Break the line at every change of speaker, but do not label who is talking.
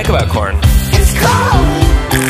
like about corn?